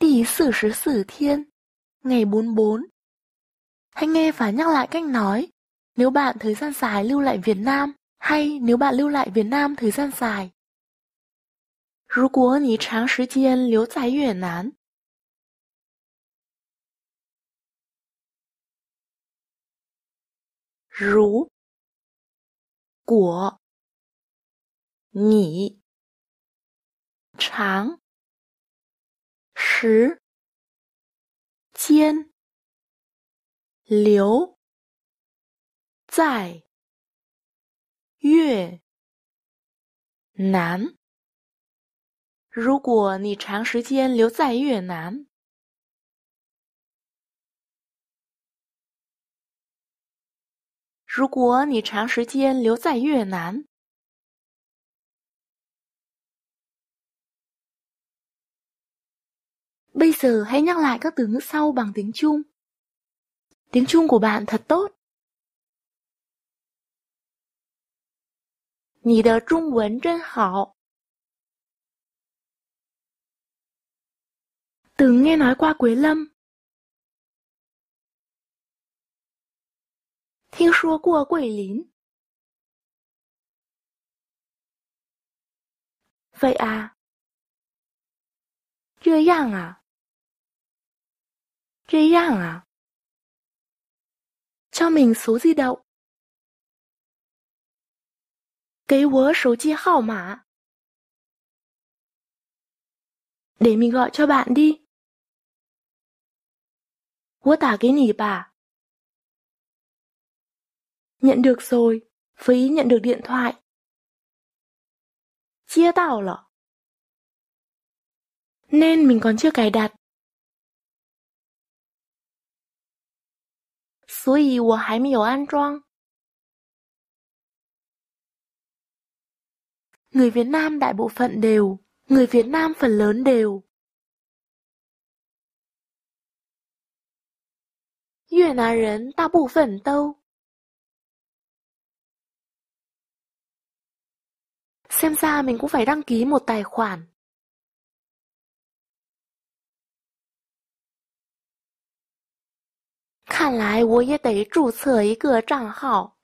Đi 44 thiên, ngày 44. Hãy nghe và nhắc lại cách nói nếu bạn thời gian dài lưu lại Việt Nam hay nếu bạn lưu lại Việt Nam thời gian dài. 如果你长时间留在越南，如果你长 时间留在越南，如果你长时间留在越南。如果你长时间留在越南。Bây giờ hãy nhắc lại các từ ngữ sau bằng tiếng Trung. Tiếng Trung của bạn thật tốt. 你的中文真好。Từng nghe nói qua Quế Lâm. 听说过桂林。Vậy à? 这样啊？ 这样啊？Cho mình số di động. 给我手机号码。Để mình gọi cho bạn đi. 我打给你吧。Nhận được rồi, với ý nhận được điện thoại. 接到了。Nên mình còn chưa cài đặt. 所以我还没有安装。Người Việt Nam đại bộ phận đều, người Việt Nam phần lớn đều. 越南人大部分都 Xem ra mình cũng phải đăng ký một tài khoản. 看来我也得注册一个账号。